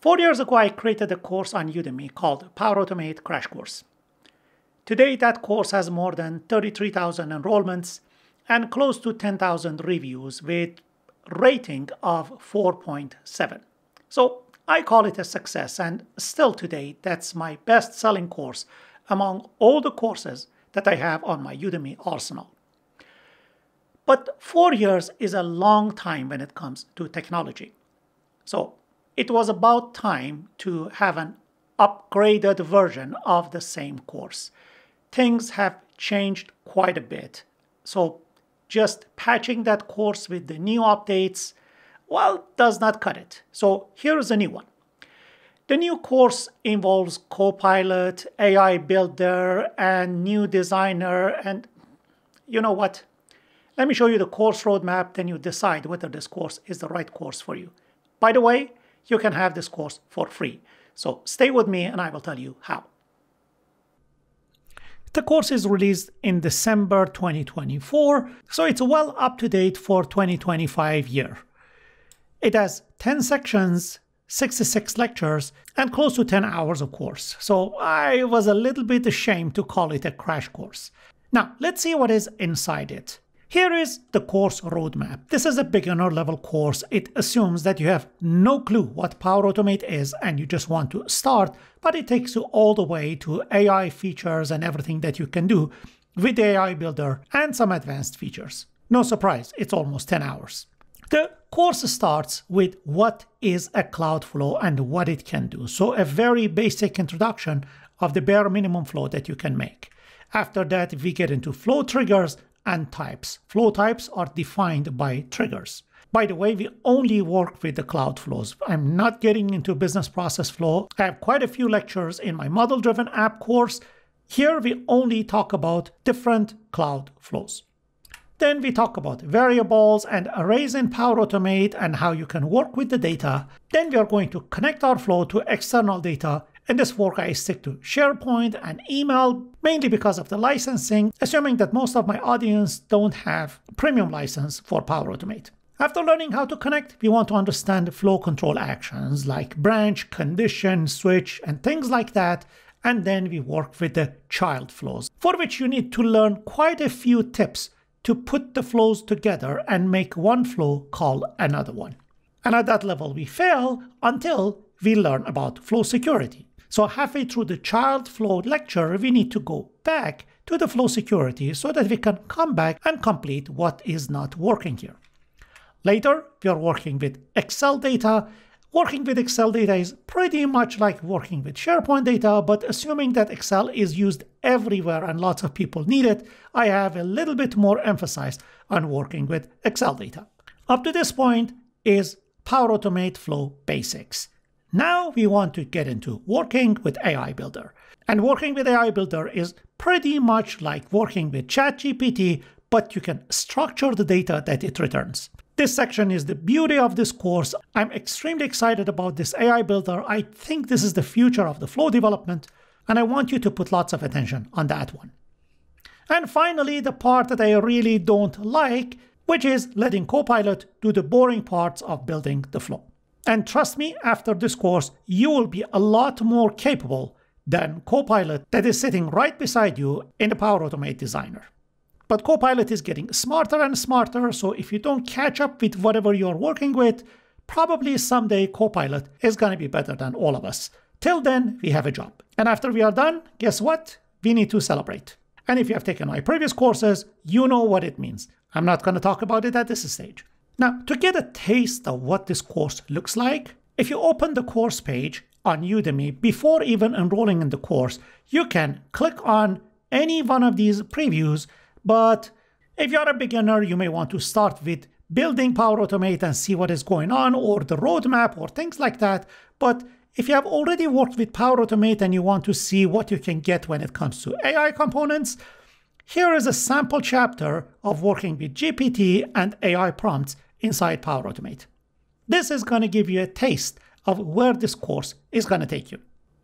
Four years ago, I created a course on Udemy called Power Automate Crash Course. Today, that course has more than 33,000 enrollments and close to 10,000 reviews with rating of 4.7. So I call it a success, and still today, that's my best selling course among all the courses that I have on my Udemy arsenal. But four years is a long time when it comes to technology. So it was about time to have an upgraded version of the same course. Things have changed quite a bit. So just patching that course with the new updates, well, does not cut it. So here's a new one. The new course involves Copilot, AI Builder, and new designer. And you know what? Let me show you the course roadmap, then you decide whether this course is the right course for you. By the way, you can have this course for free. So stay with me and I will tell you how. The course is released in December 2024, so it's well up to date for 2025 year. It has 10 sections, 66 lectures, and close to 10 hours of course. So I was a little bit ashamed to call it a crash course. Now, let's see what is inside it. Here is the course roadmap. This is a beginner level course. It assumes that you have no clue what Power Automate is and you just want to start, but it takes you all the way to AI features and everything that you can do with the AI Builder and some advanced features. No surprise, it's almost 10 hours. The course starts with what is a cloud flow and what it can do. So a very basic introduction of the bare minimum flow that you can make. After that, we get into flow triggers and types. Flow types are defined by triggers. By the way, we only work with the cloud flows. I'm not getting into business process flow. I have quite a few lectures in my model driven app course. Here we only talk about different cloud flows. Then we talk about variables and arrays in Power Automate and how you can work with the data. Then we are going to connect our flow to external data in this work, I stick to SharePoint and email, mainly because of the licensing, assuming that most of my audience don't have premium license for Power Automate. After learning how to connect, we want to understand flow control actions like branch, condition, switch, and things like that. And then we work with the child flows, for which you need to learn quite a few tips to put the flows together and make one flow call another one. And at that level, we fail until we learn about flow security. So halfway through the child flow lecture, we need to go back to the flow security so that we can come back and complete what is not working here. Later, we are working with Excel data. Working with Excel data is pretty much like working with SharePoint data, but assuming that Excel is used everywhere and lots of people need it, I have a little bit more emphasis on working with Excel data. Up to this point is Power Automate Flow Basics. Now we want to get into working with AI Builder. And working with AI Builder is pretty much like working with ChatGPT, but you can structure the data that it returns. This section is the beauty of this course. I'm extremely excited about this AI Builder. I think this is the future of the flow development, and I want you to put lots of attention on that one. And finally, the part that I really don't like, which is letting Copilot do the boring parts of building the flow. And trust me, after this course, you will be a lot more capable than Copilot that is sitting right beside you in the Power Automate Designer. But Copilot is getting smarter and smarter, so if you don't catch up with whatever you're working with, probably someday Copilot is going to be better than all of us. Till then, we have a job. And after we are done, guess what? We need to celebrate. And if you have taken my previous courses, you know what it means. I'm not going to talk about it at this stage. Now, to get a taste of what this course looks like, if you open the course page on Udemy before even enrolling in the course, you can click on any one of these previews, but if you're a beginner, you may want to start with building Power Automate and see what is going on, or the roadmap, or things like that. But if you have already worked with Power Automate and you want to see what you can get when it comes to AI components, here is a sample chapter of working with GPT and AI prompts inside Power Automate. This is going to give you a taste of where this course is going to take you.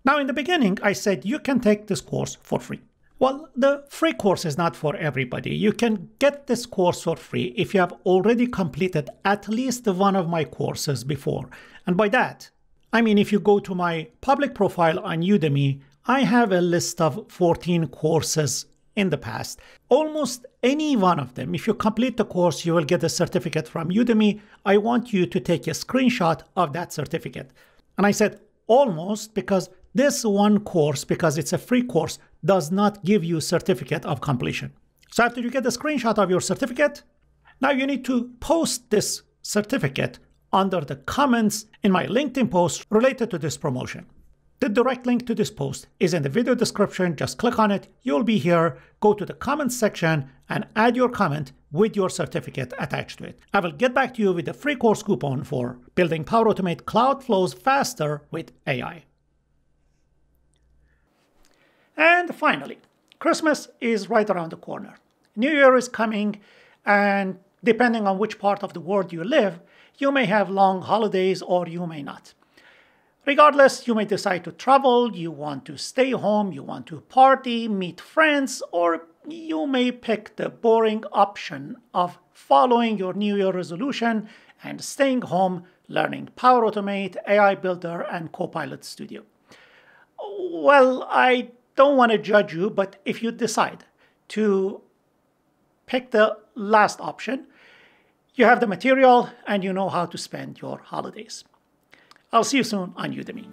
Now, in the beginning, I said you can take this course for free. Well, the free course is not for everybody. You can get this course for free if you have already completed at least one of my courses before. And by that, I mean, if you go to my public profile on Udemy, I have a list of 14 courses in the past. Almost any one of them, if you complete the course, you will get a certificate from Udemy. I want you to take a screenshot of that certificate. And I said almost because this one course, because it's a free course, does not give you certificate of completion. So after you get the screenshot of your certificate, now you need to post this certificate under the comments in my LinkedIn post related to this promotion. The direct link to this post is in the video description. Just click on it. You'll be here. Go to the comments section and add your comment with your certificate attached to it. I will get back to you with a free course coupon for building Power Automate cloud flows faster with AI. And finally, Christmas is right around the corner. New Year is coming, and depending on which part of the world you live, you may have long holidays or you may not. Regardless, you may decide to travel, you want to stay home, you want to party, meet friends, or you may pick the boring option of following your New Year resolution and staying home learning Power Automate, AI Builder, and Copilot Studio. Well, I don't want to judge you, but if you decide to pick the last option, you have the material and you know how to spend your holidays. I'll see you soon on Udemy.